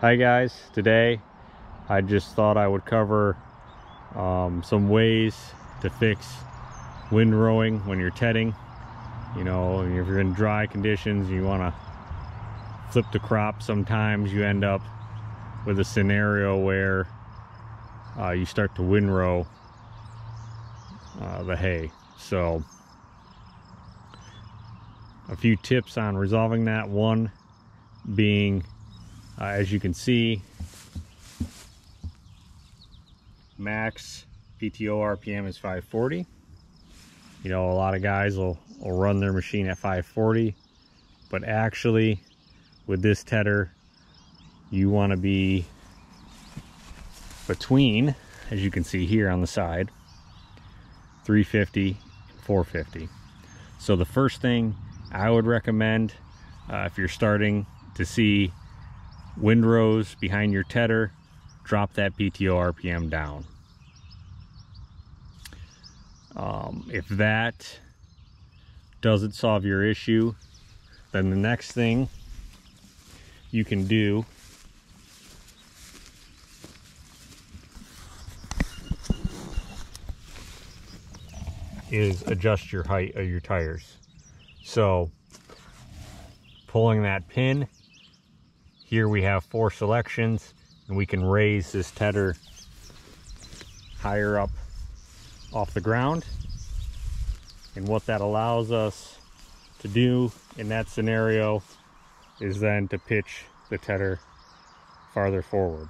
Hi guys, today I just thought I would cover um, some ways to fix windrowing when you're tedding. You know, if you're in dry conditions, you want to flip the crop, sometimes you end up with a scenario where uh, you start to windrow uh, the hay. So a few tips on resolving that. One being uh, as you can see, max PTO RPM is 540. You know, a lot of guys will, will run their machine at 540, but actually with this tedder, you want to be between, as you can see here on the side, 350 and 450. So the first thing I would recommend uh, if you're starting to see windrows behind your tedder, drop that PTO RPM down. Um, if that doesn't solve your issue, then the next thing you can do is adjust your height of your tires. So pulling that pin here we have four selections and we can raise this tedder higher up off the ground. And what that allows us to do in that scenario is then to pitch the tedder farther forward.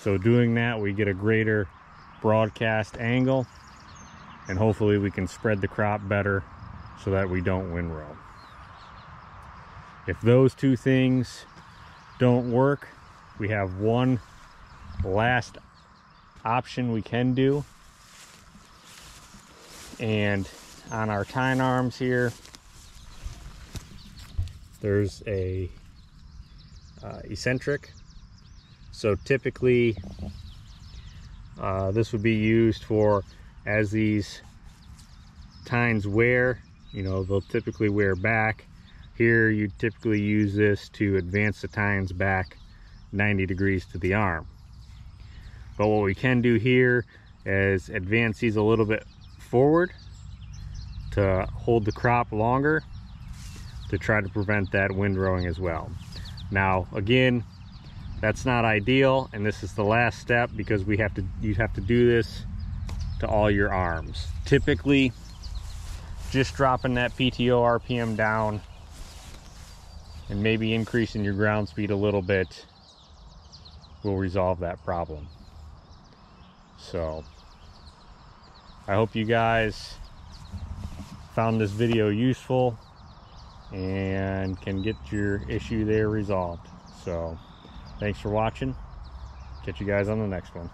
So doing that, we get a greater broadcast angle and hopefully we can spread the crop better so that we don't windrow. If those two things don't work, we have one last option we can do. And on our tine arms here, there's a uh, eccentric. So typically, uh, this would be used for as these tines wear, you know, they'll typically wear back here you typically use this to advance the tines back 90 degrees to the arm. But what we can do here is advance these a little bit forward to hold the crop longer to try to prevent that windrowing as well. Now again, that's not ideal and this is the last step because we have to you have to do this to all your arms. Typically just dropping that PTO RPM down and maybe increasing your ground speed a little bit will resolve that problem. So I hope you guys found this video useful and can get your issue there resolved. So thanks for watching. Catch you guys on the next one.